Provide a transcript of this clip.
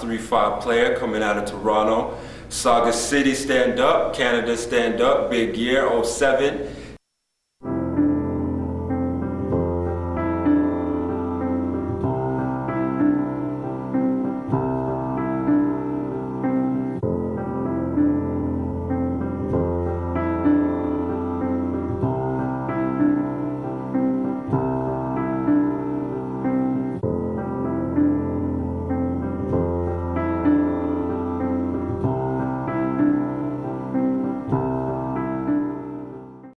3-5 player coming out of Toronto. Saga City stand up, Canada stand up, big year 07.